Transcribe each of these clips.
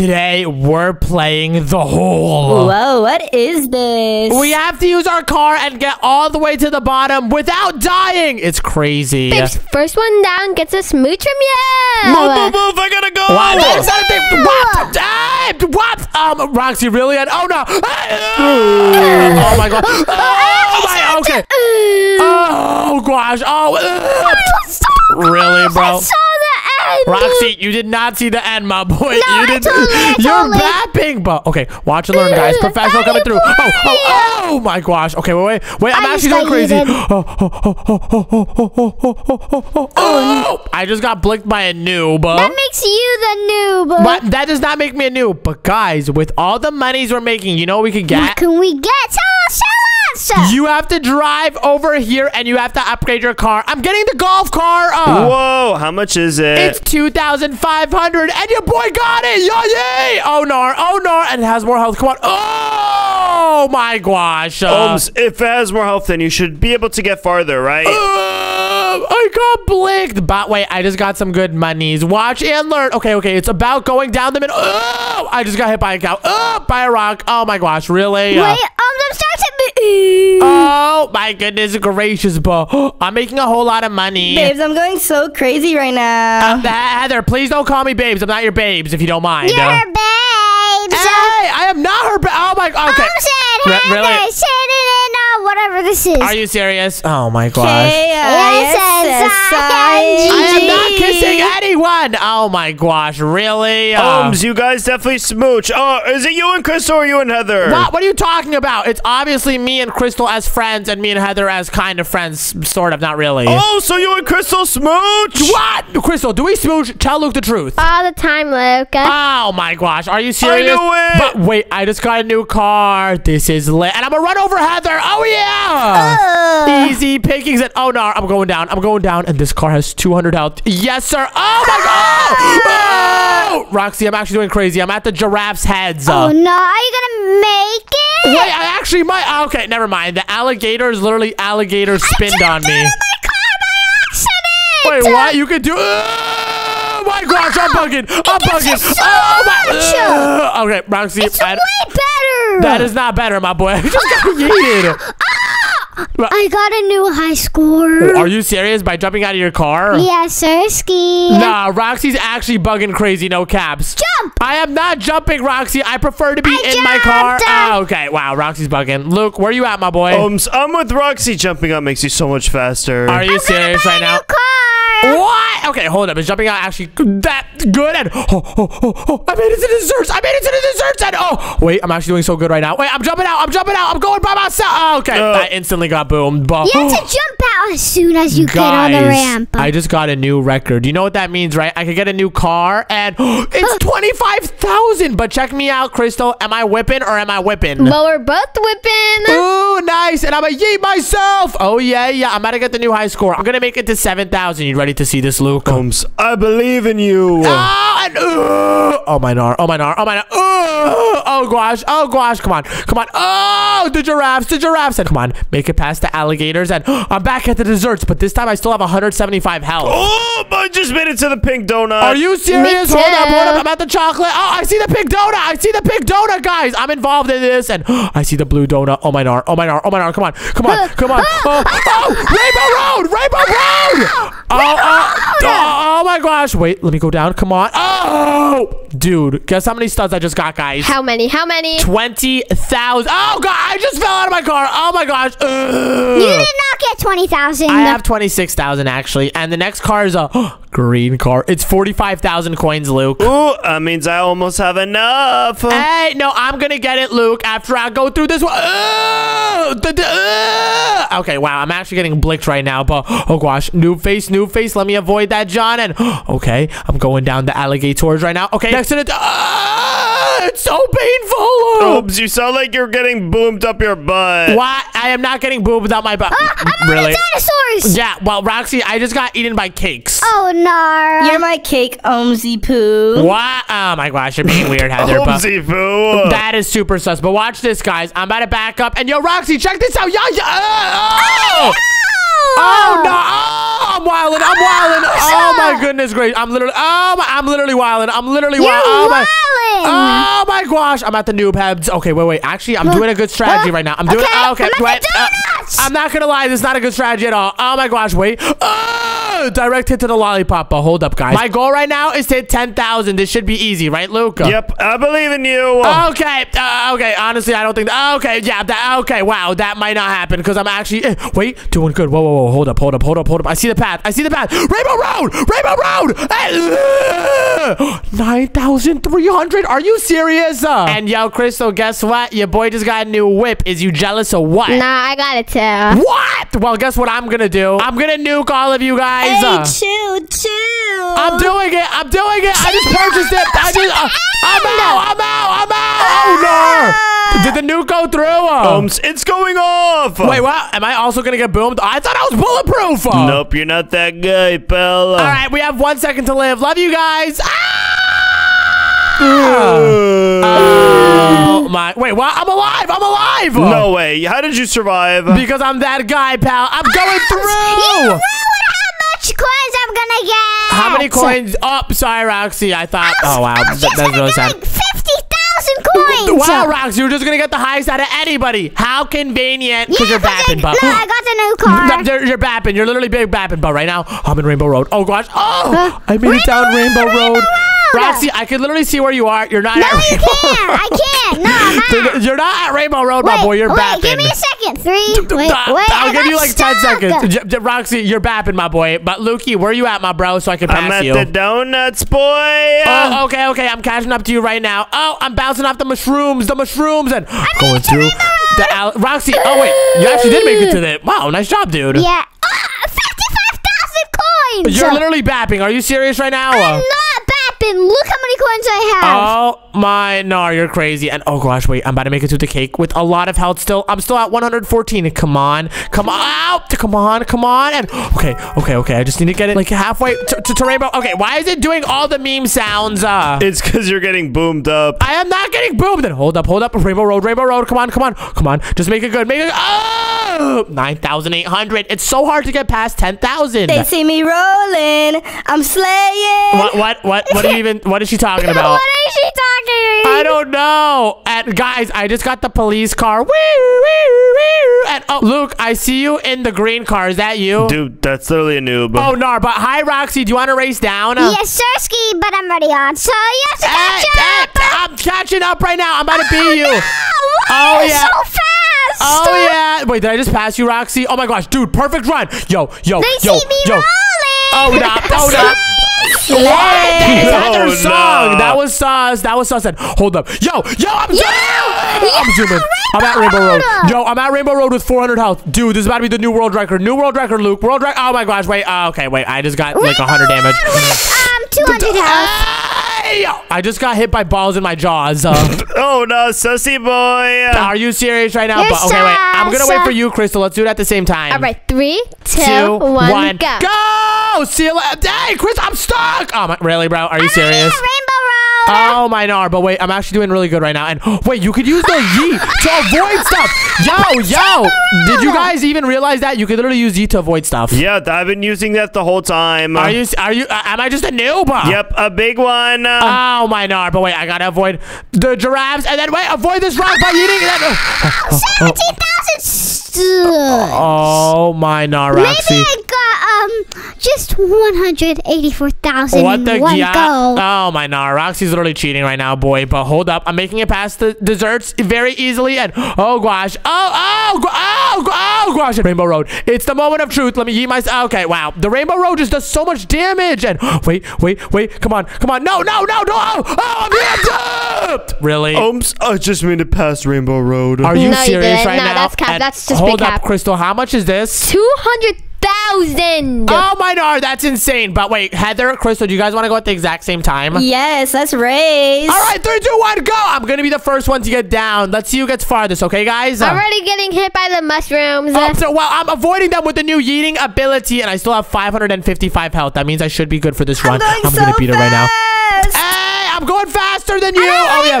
Today, we're playing the hole. Whoa, what is this? We have to use our car and get all the way to the bottom without dying. It's crazy. Babes, first one down gets a smooch from you. Move, move, move! I gotta go. What? That is not a thing. What? Ah, What? Um, Roxy, really? And oh no! Oh my god! Oh my. Okay. Oh gosh! Oh. Really, bro? end. Roxy, you did not see the end, my boy. No, you did, totally, You're bapping, but okay. Watch and learn, guys. Professional coming through. Oh, oh, oh my gosh. Okay, wait, wait, wait. I'm I actually going crazy. Oh, I just got blinked by a noob. That makes you the noob. But that does not make me a noob. But guys, with all the monies we're making, you know what we could get? What can we get? Tell us, tell us. You have to drive over here and you have to upgrade your car. I'm getting the golf car. Uh, Whoa! How much is it? It's 2,500 and your boy got it. Yay! yay. Oh, no. Oh, no. And it has more health. Come on. Oh, my gosh. Uh, Holmes, if it has more health, then you should be able to get farther, right? uh, I got blinked. But wait, I just got some good monies. Watch and learn. Okay, okay. It's about going down the middle. Oh, I just got hit by a cow. Oh, by a rock. Oh, my gosh. Really? Uh, Wait, um, I'm starting to. Oh, my goodness gracious, bro. I'm making a whole lot of money. Babes, I'm going so crazy right now. Uh, Heather, please don't call me babes. I'm not your babes, if you don't mind. You're Uh, babes. Hey, I am not her. Ba- oh my. Okay. I'm saying, Heather, really? Whatever this is. Are you serious? Oh my gosh. K I S S I G. I am not kissing anyone. Oh my gosh, really? Uh, Holmes, you guys definitely smooch. Oh, is it you and Chris or you and Heather? what? What are you talking about? It's obviously me and Crystal as friends, and me and Heather as kind of friends, sort of, not really. Oh, so you and Crystal smooch? What? Crystal, do we smooch? Tell Luke the truth. All the time, Luca. Oh my gosh, are you serious? I knew it. But wait, I just got a new car. This is lit. And I'm gonna run over Heather. Oh yeah! Ah! Easy pickings. And oh no, I'm going down. I'm going down. And this car has 200 health. Yes, sir. Oh my god! Oh! Roxy, I'm actually doing crazy. I'm at the giraffe's heads. oh Uh, no, are you gonna make it? Wait, I actually might. oh, Okay, never mind. The alligator is literally alligator spinned on me. My car by accident. Wait, what? You could do. Oh my gosh, I'm bugging. I'm bugging. so oh my. Ugh. okay, Roxy. It's I- way better. that is not better, my boy. Just got yeeted. I got a new high score. Are you serious? By jumping out of your car? Yes, sir, ski. Nah, Roxy's actually bugging crazy. No caps. Jump. I am not jumping, Roxy. I prefer to be I in my car. jumped. Ah, okay. Wow, Roxy's bugging. Luke, where you at, my boy? Holmes, I'm with Roxy. Jumping up makes you so much faster. Are you serious right now? New What? Okay, hold up. Is jumping out actually that good? And oh, oh, oh, oh, I made it to the desserts. I made it to the desserts. And oh, wait, I'm actually doing so good right now. Wait, I'm jumping out. I'm jumping out. I'm going by myself. Oh, okay, No. I instantly got boomed. But You have to jump out as soon as you get on the ramp. I just got a new record. You know what that means, right? I could get a new car and it's 25,000. But check me out, Crystal. Am I whipping or am I whipping? but we're both whipping. Ooh, nice. And I'm going to yeet myself. Oh, yeah, yeah. I'm about to get the new high score. I'm going to make it to 7,000. You ready to see this, Luke? Holmes, I believe in you. Oh, and, uh, oh my nar, oh my nar, oh my nar. Uh, oh gosh, oh gosh, come on, come on. Oh, the giraffes, the giraffes. And come on, make it past the alligators. And I'm back at the desserts, but this time I still have 175 health. Oh, I just made it to the pink donut. Are you serious? Hold up, hold up. I'm at the chocolate. Oh, I see the pink donut. I see the pink donut, guys. I'm involved in this. And I see the blue donut. Oh, my nar. Oh, my nar. Oh, my nar. Come on. Come on. Come on. Oh, oh, oh Rainbow Road. Rainbow Road. Oh, oh, oh, oh, my gosh. Wait, let me go down. Come on. Oh, dude. Guess how many studs I just got, guys? How many? How many? 20,000. Oh, God. I just fell out of my car. Oh, my gosh. Ugh. You did not get 20,000. I have 26,000 actually. And the next car is a green car. It's 45,000 coins, Luke. Ooh, that means I almost have enough. Hey, no, I'm gonna get it, Luke, after I go through this one. Ugh! The- the- ugh! Okay, wow, I'm actually getting blicked right now, but oh gosh, new face, new face. Let me avoid that, John. And okay, I'm going down the alligators right now. Okay, next to the. Ah, it's so painful. Holmes, you sound like you're getting boomed up your butt. What? I am not getting booed without my butt. I'm really? on dinosaurs. Yeah, well, Roxy, I just got eaten by cakes. Oh, no. You're my cake, Omzy Poo. What? Oh my gosh, you're being weird, Heather. but Holmesy foo. that is super sus. But watch this, guys. I'm about to back up. And yo, Roxy, check this out. Yeah, yeah. Oh, oh no. Oh, I'm wilding. I'm wilding. Oh my goodness gracious. I'm literally. Oh, my, I'm literally wilding. I'm literally wilding. Oh my. gosh, I'm at the noob heads. Okay, wait, wait. Actually, I'm doing a good strategy right now. I'm doing. Okay, oh, okay, I'm wait. uh. I'm not gonna lie. This is not a good strategy at all. Oh my gosh, wait. Oh, direct hit to the lollipop. But hold up, guys. My goal right now is to hit 10,000. This should be easy, right, Luke? Yep, I believe in you. Okay, uh, okay. Honestly, I don't think. That, okay, yeah. That, okay, wow. That might not happen because I'm actually. eh, wait, doing good. Whoa, whoa, whoa. Hold up, hold up, hold up, hold up. I see the path. I see the path. Rainbow Road. Rainbow Road. Nine thousand three hundred. Are you serious? Uh, and yo, Crystal, guess what? Your boy just got a new whip. Is you jealous or what? Nah, I got it too. What? Well, guess what I'm gonna do? I'm gonna nuke all of you guys. Hey, chill, chill. I'm doing it. I'm doing it. I just purchased it. I just. Uh, I'm out. I'm out. I'm out. Oh no! Did the nuke go through? It's going off. wait, what? Am I also gonna get boomed? I thought I was bulletproof. Nope, you're not that guy, pal. All right, we have one second to live. Love you guys. Ah! Oh my! Wait, what? I'm alive. I'm alive. No way. How did you survive? Because I'm that guy, pal. I'm going You through. ruined how much coins I'm gonna get. How many coins? Oh, sorry, Roxy. I thought. Oh wow, I was That- just that's gonna really get sad. like 50,000 coins. Wow, Rox, you're just gonna get the highest out of anybody. How convenient. Because Yeah, you're 'cause bapping, I, but. look, I got the new car. You're, you're bapping. You're literally big bapping, but right now I'm in Rainbow Road. Oh gosh. Oh, Huh? I made it down Rainbow Rainbow Road, Road. Rainbow Road. Roxy, I can literally see where you are. You're not No, at you Rainbow can't. I can't. No, I'm not. You're not at Rainbow Road, my boy. You're wait, bapping. give me a second. Three. Wait, wait. I'll I give you like 10 seconds. J- J- Roxy, you're bapping, my boy. But Lukey, where you at, my bro, so I can pass I'm at you? the donuts, boy. Oh, okay, okay. I'm catching up to you right now. Oh, I'm bouncing off the mushrooms, the mushrooms, and going through the al- Roxy. Oh wait, you actually did make it to the. Wow, nice job, dude. Yeah. Ah, 55,000 coins. You're literally bapping. Are you serious right now? I'm not bapping. Look how many coins I have. Oh my, no, you're crazy. And oh gosh, wait, I'm about to make it to the cake with a lot of health still. I'm still at 114. Come on, come on, out, come on, come on. And okay, okay, okay. I just need to get it like halfway to, to, to rainbow. Okay, why is it doing all the meme sounds? Uh, It's because you're getting boomed up. I am not getting boomed. Then hold up, hold up. Rainbow Road, Rainbow Road. Come on, come on, come on. Just make it good. Make it. Oh, 9,800. It's so hard to get past 10,000. They see me rolling. I'm slaying. What, what, what, what are you even, what is she talking about? what is she talking? I don't know. And guys, I just got the police car. Woo, woo, woo. And oh, Luke, I see you in the green car. Is that you? Dude, that's literally a noob. Oh, no. But hi, Roxy. Do you want to race down? Uh, Yes, Sirski, but I'm already on. So you have to Hey, catch hey, up. I'm catching up right now. I'm about to beat you. Oh, Oh, yeah. So fast. Oh yeah! Wait, did I just pass you, Roxy? Oh my gosh, dude, perfect run! Yo, yo, They yo, see me yo! rolling. Oh no! Oh no! What? That is Heather's No, song. no. That was sus. That was sus. And hold up. Yo, yo, I'm Yo, I'm yo, zooming. I'm at Rainbow Rainbow Road. Road. Yo, I'm at Rainbow Road with 400 health. Dude, this is about to be the new world record. New world record, Luke. World record. Oh my gosh, wait. Uh, okay, wait. I just got like 100 damage. With, um, 200 health. Hey! I just got hit by balls in my jaws. Uh, Oh no, sussy boy. are you serious right now? You're okay, wait. I'm gonna wait for you, Crystal. Let's do it at the same time. All right, three, two, two, one, one, go. go! See you later. Hey, Chris, I'm stuck. Oh my, really, bro? Are you serious? Rainbow Road. Oh my nar. but wait, I'm actually doing really good right now. And wait, you could use the yeet to avoid stuff. Yo, yo, did you guys even realize that you could literally use yeet to avoid stuff? Yeah, I've been using that the whole time. Are you? Are you? Uh, am I just a noob? Yep, a big one. Uh, Oh my nar. but wait, I gotta avoid the giraffes, and then wait, avoid this rock by eating that. Oh, 17,000. Oh my no, Maybe. I got um just 184,000 What the one yeah? go. Oh my no, Roxy's literally cheating right now, boy. But hold up, I'm making it past the desserts very easily. And oh gosh, oh oh go- oh oh gosh, Rainbow Road. It's the moment of truth. Let me eat my. Okay, wow. The Rainbow Road just does so much damage. And wait, wait, wait. Come on, come on. No, no, no, no. Oh, oh I'm being duped. Really? Oops, I just made it past Rainbow Road. Are you No, serious didn't. right No, now? that's cap. And That's just hold big up, cap. Crystal. How much is this? 200,000. Oh my god, that's insane. But wait, Heather, Crystal, do you guys want to go at the exact same time? Yes, let's race. All right, three, two, one, go! I'm gonna be the first one to get down. Let's see who gets farthest, okay, guys? I'm already getting hit by the mushrooms. Oh, so, well, I'm avoiding them with the new yeeting ability, and I still have 555 health. That means I should be good for this run. I'm going I'm so gonna beat it right now. Hey, I'm going faster than you! Oh yeah.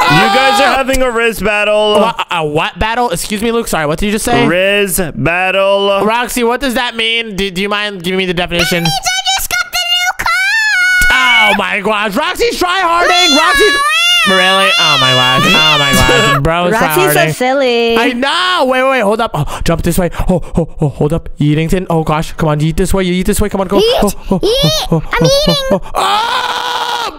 Road. You guys are ah! having a Riz battle. What, a what battle? Excuse me, Luke. Sorry, what did you just say? Riz battle. Roxy, what does that mean? Do, do you mind giving me the definition? I just got the new car. Oh my gosh, Roxy's try harding. Roxy's really. Oh my gosh. Oh my gosh. Bro's Roxy's so silly. I know. Wait, wait, wait. Hold up. Oh, jump this way. Oh, oh, oh, hold up. Eatington. Oh gosh. Come on. You eat this way. You eat this way. Come on. Go. Eat, Oh, oh, oh eat. oh, oh I'm oh, eating. Oh, oh, ah!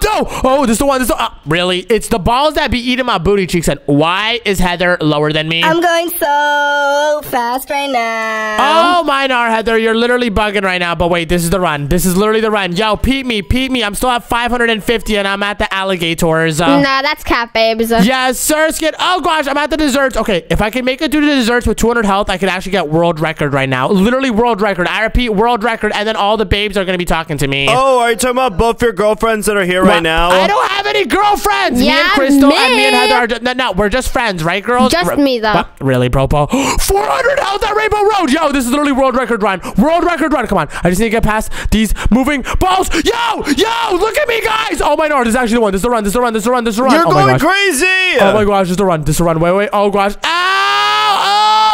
No. Oh, this is the one. This is the, uh, really? It's the balls that be eating my booty cheeks. And why is Heather lower than me? I'm going so fast right now. Oh, mine are, Heather. You're literally bugging right now. But wait, this is the run. This is literally the run. Yo, peep me, peep me. I'm still at 550 and I'm at the alligators. Uh, Nah, that's cat babes. Yes, sir, Skid. Oh gosh, I'm at the desserts. Okay, if I can make it through the desserts with 200 health, I could actually get world record right now. Literally world record. I repeat, world record. And then all the babes are gonna be talking to me. Oh, are you talking about both your girlfriends that are here Well, right now? I don't have any girlfriends. Yeah, me and Yeah, Crystal and me and. Heather are just, no, no, we're just friends, right, girls? Just Re- me, though. What? Really, Bropo? 400 health at Rainbow Road. Yo, this is literally world record run. World record run. Come on. I just need to get past these moving balls. Yo, yo, look at me, guys. Oh my god, this is actually the one. This is the run. This is the run. This is the run. This is the run. You're oh my going gosh. crazy! Oh my gosh, just a run, just a run. Wait, wait. Oh gosh. Ow!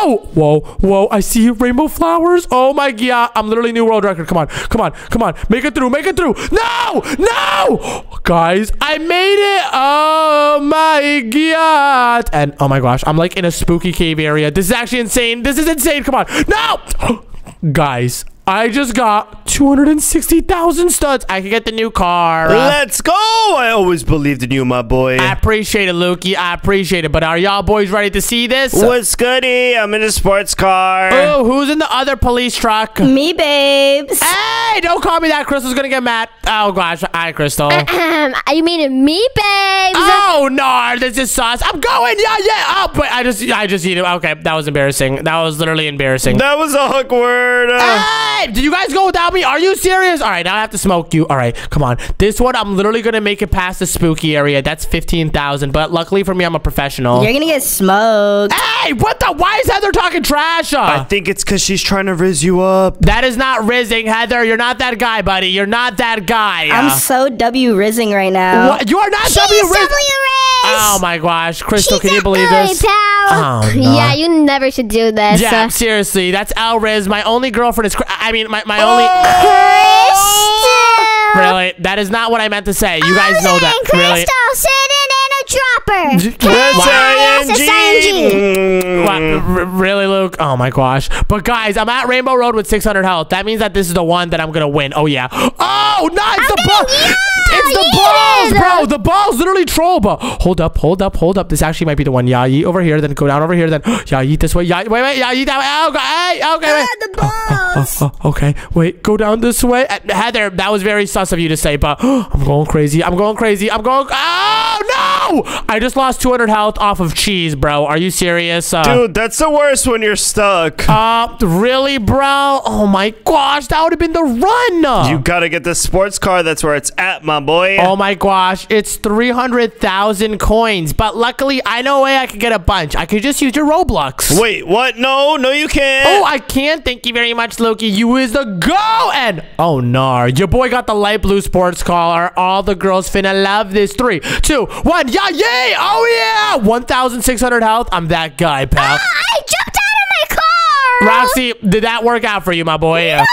Oh! Whoa, whoa. I see rainbow flowers. Oh my god. I'm literally new world record. Come on, come on, come on. Make it through, make it through. No! No! Guys, I made it. Oh my god. And oh my gosh, I'm like in a spooky cave area. This is actually insane. This is insane. Come on. No! Guys, I just got 260,000 studs. I can get the new car. Let's go! I always believed in you, my boy. I appreciate it, Lukey. I appreciate it. But are y'all boys ready to see this? What's goody? I'm in a sports car. Oh, who's in the other police truck? Me, babes. Hey, don't call me that. Crystal's gonna get mad. Oh gosh, hi, Crystal. Ahem, you mean me, babes? oh no, this is sauce. I'm going. Yeah, yeah. Oh, but I just, I just eat it. Okay, that was embarrassing. That was literally embarrassing. That was awkward. Uh, Hey, did you guys go without me? Are you serious? All right, now I have to smoke you. All right, come on. This one, I'm literally gonna make it past the spooky area. That's fifteen thousand. But luckily for me, I'm a professional. You're gonna get smoked. Hey, what the? Why is Heather talking trash? Uh, I think it's because she's trying to riz you up. that is not rizzing, Heather. You're not that guy, buddy. You're not that guy. I'm Uh, so W rizzing right now. what? You are not She's W W Riz. Riz. Oh my gosh, Crystal, She's can you believe this? Pal. Oh, no. Yeah, you never should do this. Yeah, Uh, seriously, that's Al Riz. My only girlfriend is. I mean, my, my only. Crystal. Really, that is not what I meant to say. You guys know that. Crystal Really. sitting in a dropper. Wow. Really, Luke? Oh my gosh! But guys, I'm at Rainbow Road with 600 health. That means that this is the one that I'm gonna win. Oh yeah. Oh no! It's the ball. yeah, it's the balls, bro. The balls literally troll. But hold up, hold up, hold up. This actually might be the one. Yeah, yeet over here. Then go down over here. Then yeah, yeet this way. Yeah, wait, wait. Yeah, yeet that way. Oh. Hey, okay, wait. the balls. Oh, okay, wait, go down this way. Uh, Heather, that was very sus of you to say, but I'm going crazy. I'm going crazy. I'm going. Oh no! I just lost 200 health off of cheese, bro. Are you serious? Uh, Dude, that's the worst when you're stuck. uh, really, bro? Oh my gosh, that would have been the run. you gotta get the sports car. That's where it's at, my boy. Oh my gosh, it's 300,000 coins. But luckily, I know a way I could get a bunch. I could just use your Robux. Wait, what? No, no, you can't. Oh, I can't. Thank you very much, Lukey. You is the go. And oh, no. Your boy got the light blue sports car. All the girls finna love this. Three, two, one. Yeah, yay. Oh, yeah. 1,600 health. I'm that guy, pal. Ah, I jumped out of my car. Roxy, did that work out for you, my boy? No,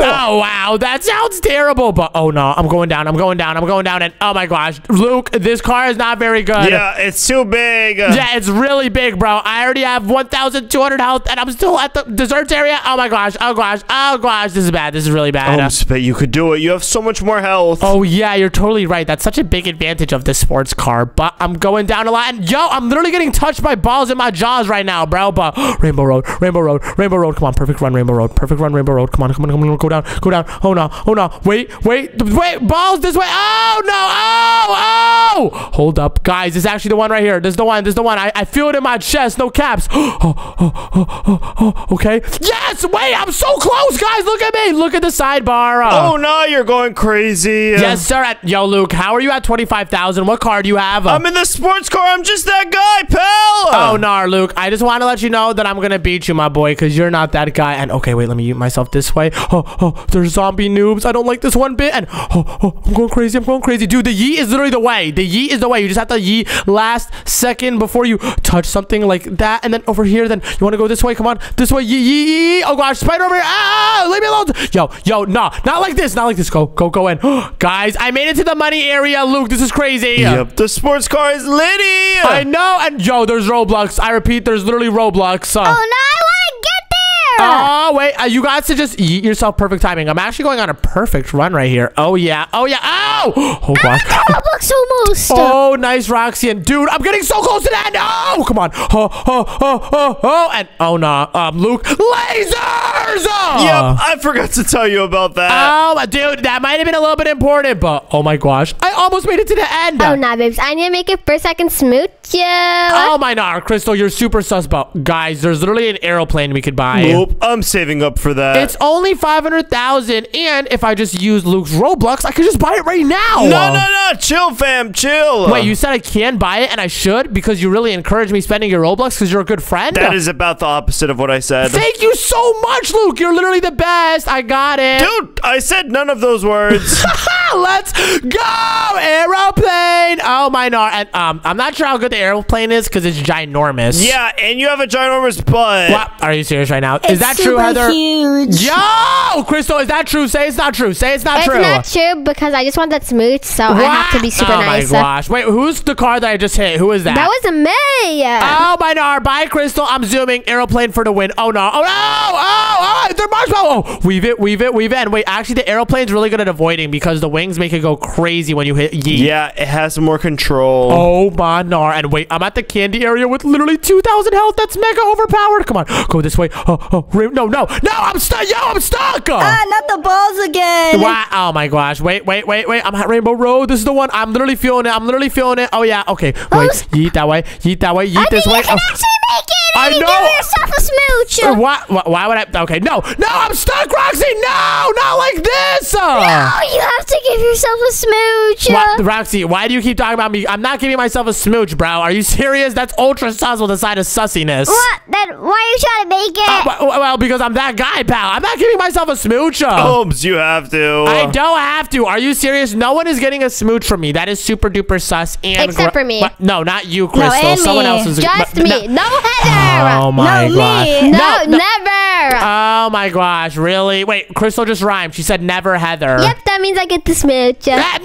Oh wow, that sounds terrible. But oh no, I'm going down. I'm going down. I'm going down. And oh my gosh, Luke, this car is not very good. yeah, it's too big. Yeah, it's really big, bro. I already have 1,200 health, and I'm still at the desserts area. Oh my gosh. Oh gosh. Oh gosh. This is bad. This is really bad. Oh, but you could do it. You have so much more health. Oh yeah, you're totally right. That's such a big advantage of this sports car. But I'm going down a lot, and yo, I'm literally getting touched by balls in my jaws right now, bro. But Rainbow Road, Rainbow Road, Rainbow Road. Come on, perfect run, Rainbow Road, perfect run, Rainbow Road. Come on, come on, come on, go down, go down. Oh no, oh no. Wait, wait, wait. Balls this way. Oh no. Oh, oh. Hold up, guys. Is actually the one right here. This is the one. This is the one. I, I feel it in my chest. No caps. Oh, oh, oh, oh, oh, okay. Yes. Wait. I'm so close, guys. Look at me. Look at the sidebar. Uh, Oh no, you're going crazy. Yes, sir. At, yo, Luke, how are you at 25,000? What car do you have? I'm in the sports car. I'm just that guy, pal. oh, no, Luke. I just want to let you know that I'm going to beat you, my boy, because you're not that guy. And, okay, wait, let me mute myself this way. Oh, oh, there's zombie noobs. I don't like this one bit. And, oh, oh, I'm going crazy. I'm going crazy. Dude, the yeet is literally the way. The yeet is the way. You just have to yeet last second before you touch something like that. And then over here, then you want to go this way. Come on. This way. Yeet, yeet, yeet. Oh, gosh. Spider over here. Ah, leave me alone. Yo, yo, no. Not like this. Not like this. Go, go, go in. Guys, I made it to the money area. Luke, this is crazy. Yep, the sports car is litty. I know. And yo, there's Roblox. I repeat, there's literally Roblox. Uh, Oh no, I want to get there. Oh, wait. Uh, you guys to just eat yourself perfect timing. I'm actually going on a perfect run right here. Oh, yeah. Oh, yeah. Ow. Oh, God. Roblox almost. Oh, nice, Roxy. And dude, I'm getting so close to that. No. Come on. Oh, oh, oh, oh, oh. And oh, no. Um, Luke. Lasers. Oh. Yep, I forgot to tell you about that. Oh, dude, that might have been a little bit important, but oh my gosh, I almost made it to the end. Oh, nah, babes. I need to make it first. I can smooch you. Oh my god, Crystal, you're super sus. But guys, there's literally an aeroplane we could buy. Nope, I'm saving up for that. It's only 500,000 and if I just use Luke's Robux, I could just buy it right now. no, no, no. Chill, fam. Chill. Wait, you said I can buy it and I should because you really encourage me spending your Robux because you're a good friend? That is about the opposite of what I said. Thank you so much, Luke. You're literally the best. I got it. Dude, I said none of those words. Let's go, aeroplane. Oh my god! And um, I'm not sure how good the aeroplane is because it's ginormous. yeah, and you have a ginormous butt. What? Are you serious right now? is that true, super Heather? Huge. Yo, Crystal, is that true? Say it's not true. Say it's not It's true. not true because I just want that smooch, so I have to be super nice. oh nice. my gosh! Wait, who's the car that I just hit? Who is that? That was me. Oh my god! Bye, Crystal. I'm zooming. Aeroplane for the win. Oh no! Oh no! Oh! Oh! They're marshmallow. Oh, weave it, weave it, weave it. And wait, actually, the aeroplane's really good at avoiding because the wings make it go crazy when you hit yeet. Yeah, it has more control. Oh my nar! And wait, I'm at the candy area with literally 2,000 health. That's mega overpowered. Come on, go this way. Oh, oh, no, no, no! I'm stuck. Yo, I'm stuck. Ah, not the balls again. Wow. Oh my gosh. Wait, wait, wait, wait. I'm at Rainbow Road. This is the one. I'm literally feeling it. I'm literally feeling it. Oh yeah. Okay. Wait. Yeet that way. Yeet that way. Yeet I this think way. you can Oh. Actually make. I You know. Give yourself a smooch. Uh, Why, why, why would I? Okay, no, no, I'm stuck, Roxy. No, not like this. Uh, Oh, you have to give yourself a smooch. Why, Roxy, why do you keep talking about me? I'm not giving myself a smooch, bro. Are you serious? That's ultra sus with a side of sussiness. What? Then why are you trying to make it? Uh, well, well, because I'm that guy, pal. I'm not giving myself a smooch. uh. Holmes, you have to. I don't have to. Are you serious? No one is getting a smooch from me. That is super duper sus. And Except gro- for me. What? No, not you, Crystal. and Someone me. else is. Just me. No. No, Heather. Oh my No, god. me. no, never. Oh my gosh, really? Wait, Crystal just rhymed. She said never Heather. yep, that means I get the smooch. Ah,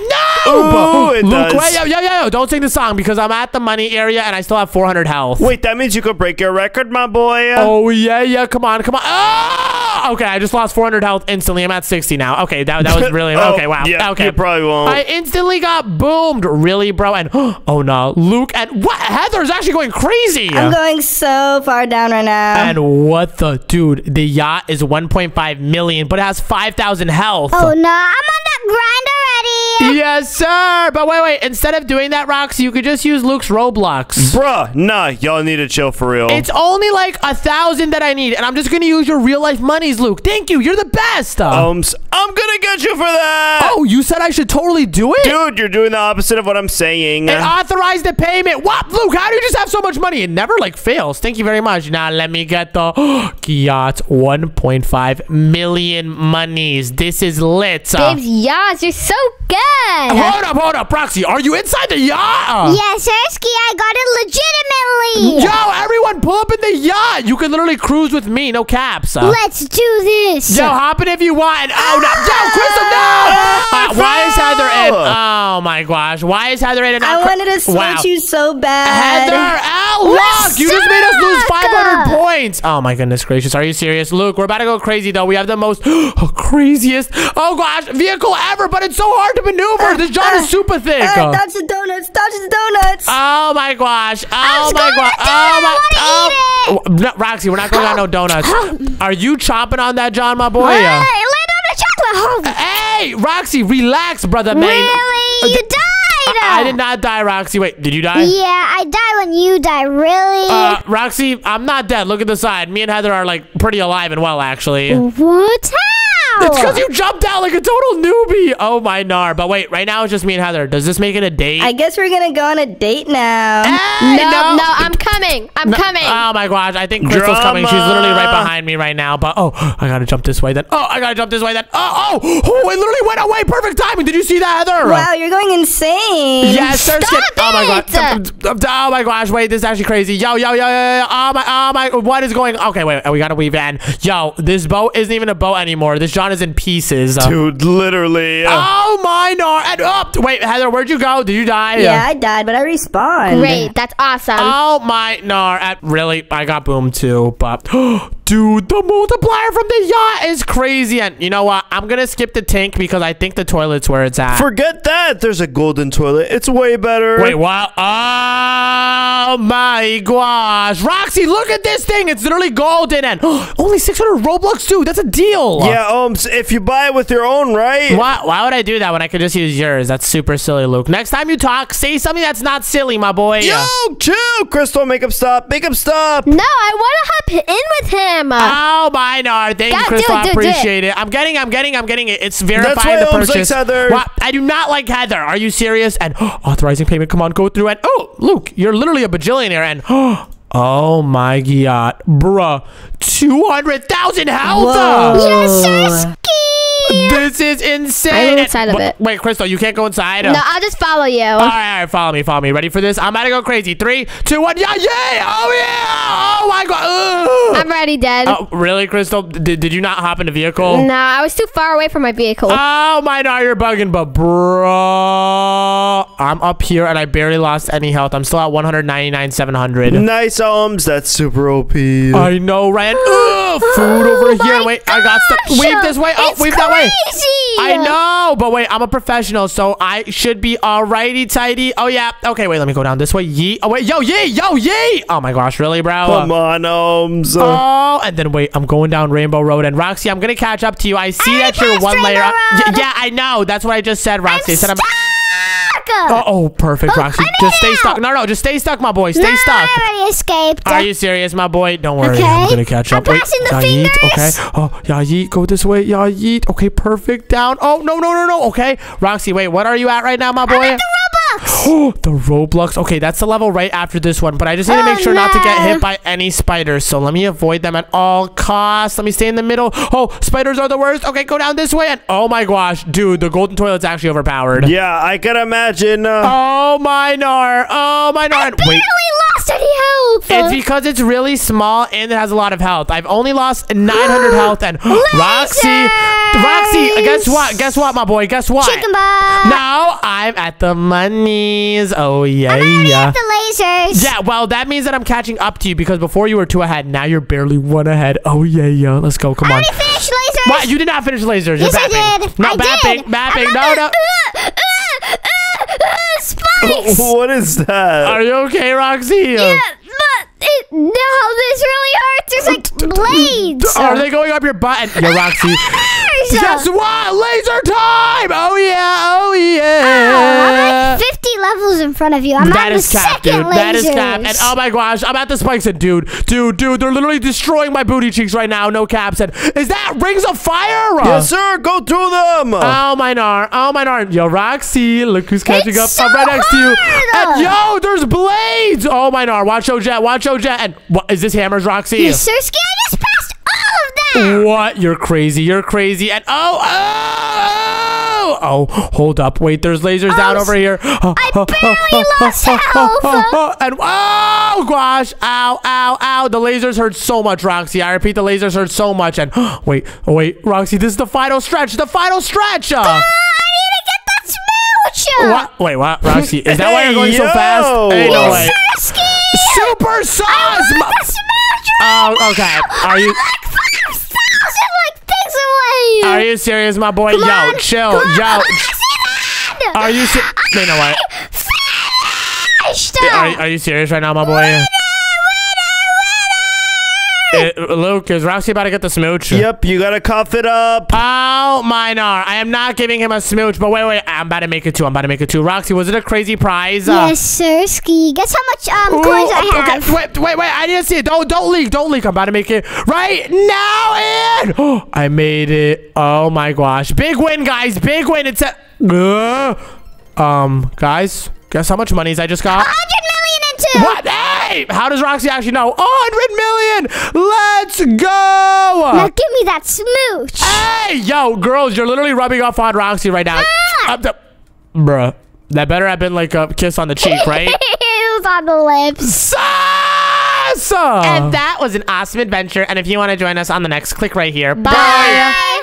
no! Ooh, it Luke, does. wait, yo, yo, yo, yo, don't sing the song because I'm at the money area and I still have 400 health. Wait, that means you could break your record, my boy. Oh, yeah, yeah, come on, come on. Oh! Oh, okay, I just lost 400 health instantly. I'm at 60 now. Okay, that, that was really, Oh, okay, wow. yeah, okay. you probably won't. I instantly got boomed. Really, bro? And, oh no, Luke and what? Heather's actually going crazy. I'm going so far down right now. and what the, dude, the yacht is 1.5 million, but it has 5,000 health. Oh no, I'm on that grind already. Yes, sir. But wait, wait. Instead of doing that, Roxy, you could just use Luke's Robux. Bruh, nah, y'all need to chill for real. It's only like a thousand that I need, and I'm just gonna use your real life monies, Luke. Thank you. You're the best. Holmes, I'm gonna get you for that. oh, you said I should totally do it. Dude, you're doing the opposite of what I'm saying. It authorized the payment. What, Luke? How do you just have so much money? It never like fails. Thank you very much. Now let me get the Kiat 1.5 million monies. This is lit. Uh, Babes, yes, you're so good. Hold up, hold up, Roxy. Are you inside the yacht? Yes, Ersky, I got it legitimately. Yo, everyone, pull up in the yacht. You can literally cruise with me, no caps. Uh, Let's do this. Yo, hop in if you want. Oh no, yo, Crystal, no! Uh, why is Heather in? Oh my gosh, why is Heather in? And I wanted to switch Wow. you so bad. Heather, ow, look! You just made us lose 500 points. Oh my goodness gracious, are you serious? Luke, we're about to go crazy though. We have the most craziest, oh gosh, vehicle ever, but it's so hard to maneuver. This John is super thick. Uh, dodge the donuts. Dodge the donuts. Oh my gosh! Oh was my gosh! to do. Oh my! I oh. No, Roxy, we're not going on no donuts. Are you chomping on that, John, my boy? Hey, land on the chocolate. Oh, Hey, Roxy, relax, brother man. really? You died. I did not die, Roxy. Wait, did you die? Yeah, I die when you die. Really? Uh, Roxy, I'm not dead. Look at the side. Me and Heather are like pretty alive and well, actually. what? How? It's because you jumped out like a total newbie. Oh my nar. But wait, right now it's just me and Heather. Does this make it a date? I guess we're gonna go on a date now. Hey, no, no, I'm coming. I'm coming. Oh my gosh, I think Crystal's coming. She's literally right behind me right now. But oh, I gotta jump this way then. Oh, I gotta jump this way then. Oh, oh, oh, it literally went away. Perfect timing. Did you see that, Heather? Wow, you're going insane. Yes, sir. Stop Oh my it! god. Oh my gosh. Wait, this is actually crazy. Yo, yo, yo, yo, yo. Oh my, oh my. What is going? Okay, wait. We gotta weave in. Yo, this boat isn't even a boat anymore. This John is in pieces. Dude, literally. uh, Oh my nar. And up. wait, Heather, where'd you go? Did you die? Yeah, I died, but I respawned. Great. That's awesome. Oh my nar. Uh, really? I got boomed too, but dude, the multiplier from the yacht is crazy. And you know what? I'm gonna skip the tank because I think the toilet's where it's at. Forget that. There's a golden toilet. It's way better. Wait, what? Oh my gosh. Roxy, look at this thing. It's literally golden and only 600 Robux, dude. That's a deal. Yeah, um, s- if you buy it with your own, right? Why, why would I do that when I could just use yours? That's super silly, Luke. Next time you talk, say something that's not silly, my boy. Yo, chill, Crystal. Make him stop. Make him stop. no, I want to hop in with him. Oh my nar! Thank you, Crystal. do it, I do it, it. appreciate it. I'm getting, I'm getting, I'm getting it. It's why verifying the Holmes purchase. likes Heather. What? I do not like Heather. Are you serious? And authorizing payment. Come on, go through. And oh, Luke, you're literally a bajillionaire. And oh Oh my god, bruh, two hundred thousand health. Whoa. yes, sir. Ski. This is insane. I'm And- inside of wait, it. Wait, Crystal, you can't go inside. No, I'll just follow you. All right, all right, follow me, follow me. Ready for this? I'm about to go crazy. Three, two, one. Yeah, yeah. Oh yeah. Oh my god. Ugh. I'm oh. ready, Dad. Oh, really, Crystal? Did, did you not hop in a vehicle? No, I was too far away from my vehicle. Oh my god, you're bugging, but bro, I'm up here and I barely lost any health. I'm still at 199, 700. Nice, Omz. That's super OP. I know, right? Oh Ugh, food over here. Wait, I got stuff. Weave this way. Oh, it's wave that way. I know, but wait, I'm a professional, so I should be alrighty tighty. Oh yeah. Okay, wait, let me go down this way. Yeet. Oh wait, yo, yeet, yo, yeet. Oh my gosh, really, bro? Come on, Omz. Oh, and then wait, I'm going down Rainbow Road, and Roxy, I'm gonna catch up to you. I see I that you're one layer. Up. Yeah, I know. That's what I just said, Roxy. I said I'm. stuck. Oh, oh, perfect, Roxy. Just stay it stuck. No, no, just stay stuck, my boy. Stay no, stuck. I already escaped. Are you serious, my boy? Don't worry. Okay. I'm gonna catch I'm up. Wait, passing the fingers. Okay. Oh, yeah, yeet. Go this way. Yeah, yeet. Okay, perfect. Down. Oh, no, no, no, no. Okay. Roxy, wait. What are you at right now, my boy? I'm the Oh, the Roblox. Okay, that's the level right after this one. But I just need to make Oh, sure not to get hit by any spiders. So let me avoid them at all costs. Let me stay in the middle. Oh, spiders are the worst. Okay, go down this way. And oh my gosh, dude, the golden toilet's actually overpowered. Yeah, I can imagine. Uh, Oh my nar. Oh my nar. And Barely Wait. lost any health. It's because it's really small and it has a lot of health. I've only lost 900 health and Roxy, Roxy, guess what? Guess what, my boy? Guess what? Chicken butt. Now I'm at the monies. Oh yeah, I'm already yeah. at the lasers. Yeah, well, that means that I'm catching up to you because before you were two ahead. Now you're barely one ahead. Oh, yeah, yeah. Let's go. Come I on. already finished lasers. What? You did not finish lasers. You're Yes, I bapping. did. No, I bapping. did. Bapping. I'm No, not no. Uh, uh, uh, uh, spikes. what is that? Are you okay, Roxy? Yeah, but it, no, this really hurts. There's like blades. Are they going up your butt? And, yo, Roxy. There's, uh, Guess what? Laser time! Oh, yeah. Oh, I'm yeah. like 50 levels in front of you. I'm That on is the cap, second dude. That is cap. And oh my gosh, I'm at the spikes and dude, dude, dude, they're literally destroying my booty cheeks right now. No caps. And is that rings of fire? yes, sir. Go through them. Oh my nar, oh my nar. Yo, Roxy, look who's catching It's up. so I'm right next to you. hard. And yo, there's blades. Oh my nar, watch your jet, watch your jet. And what is this hammers, Roxy? Yes, sir, Ski. I just passed all of them. What? You're crazy. You're crazy. And oh, oh, oh, hold up. Wait, there's lasers down Oh, over here. I barely lost health. And oh gosh, ow, ow, ow. The lasers hurt so much, Roxy. I repeat, the lasers hurt so much. And wait, oh, wait, Roxy, this is the final stretch. The final stretch. Uh, I need to get that smooch. what? Wait, what? Roxy, is that why you're Hey, going so fast? Ain't no way. Sir, Ski. Super sauce. The smooch. Oh, okay. Are you? Like 5,000 like things away. Are you serious, my boy? Come Yo, on, chill. come. Yo, that. are you? Se- you know what? Are, are you serious right now, my boy? It, uh, Luke, is Roxy about to get the smooch? Yep, you gotta cough it up. Oh, Minar. I am not giving him a smooch, but wait, wait, I'm about to make it two. I'm about to make it two. Roxy, was it a crazy prize? Uh, yes, sir, Ski. Guess how much um, Ooh, coins I okay, have. wait, wait, wait, I didn't see it. Don't, don't leak, don't leak. I'm about to make it right now, and oh, I made it. Oh, my gosh. Big win, guys, big win. It's a... Uh, um, guys, guess how much monies I just got? too. What? Hey, how does Roxy actually know? 100 million. Let's go. Now give me that smooch. Hey, yo, girls, you're literally rubbing off on Roxy right now. Ah! Up the, bruh, that better have been like a kiss on the cheek, right? it was on the lips. So and that was an awesome adventure. And if you want to join us on the next, click right here. Bye. Bye.